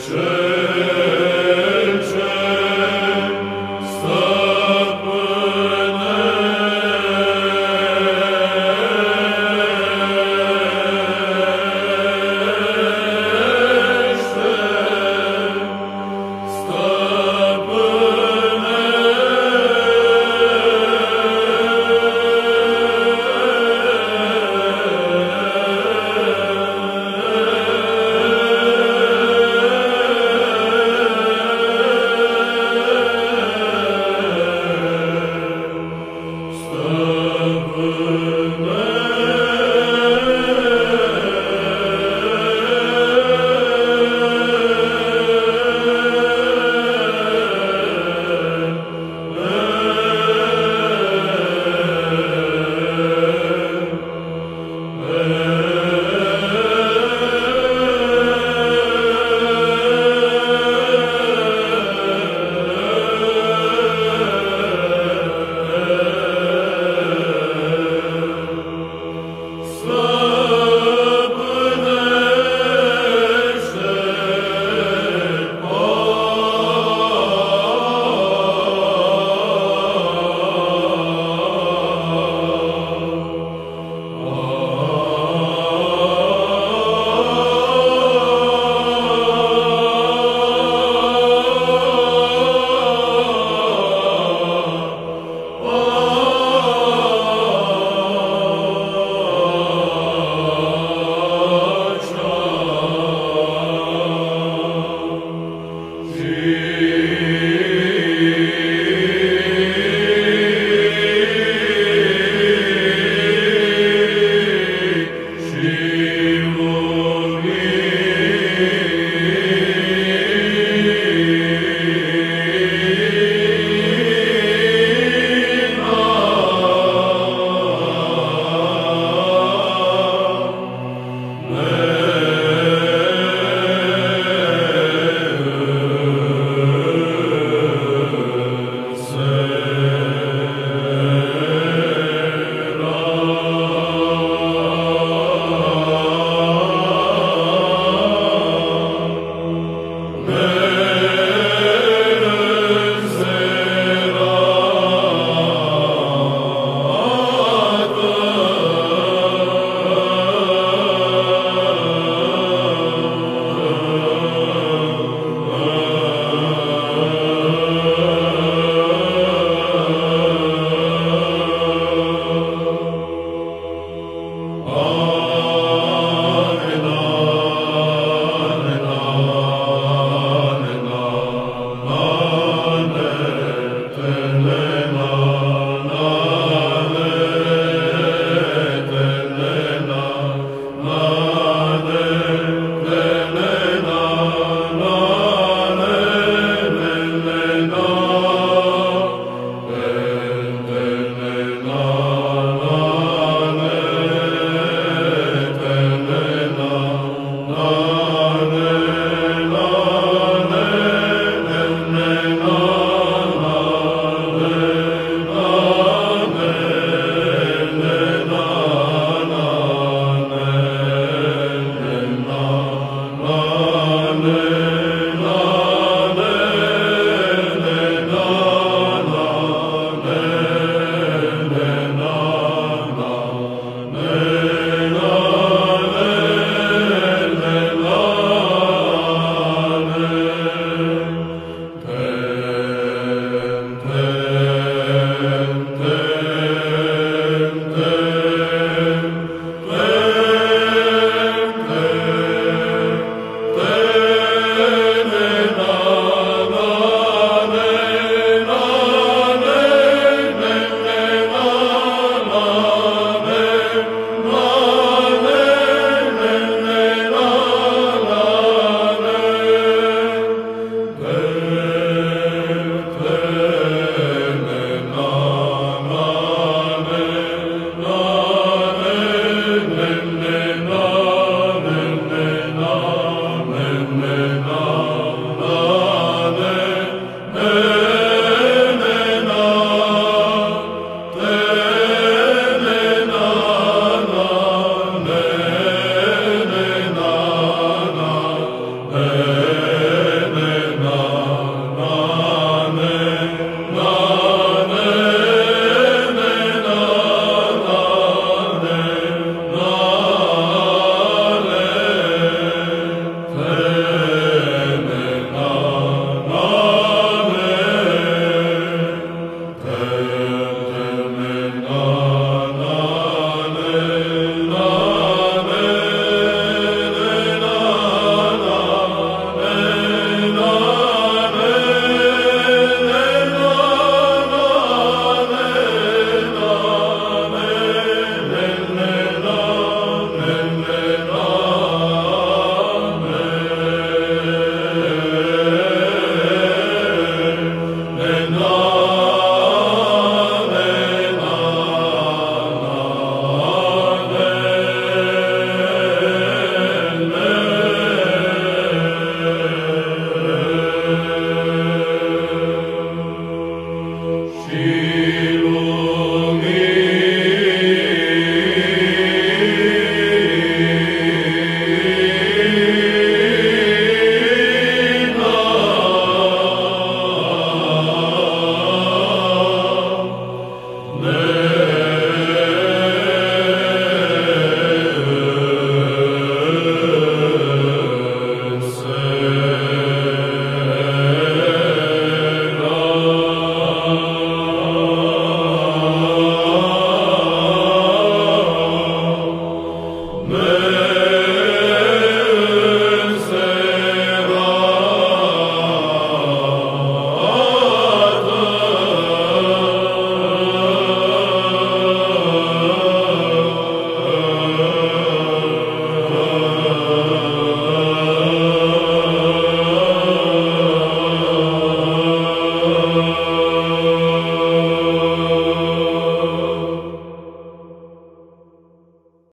Church.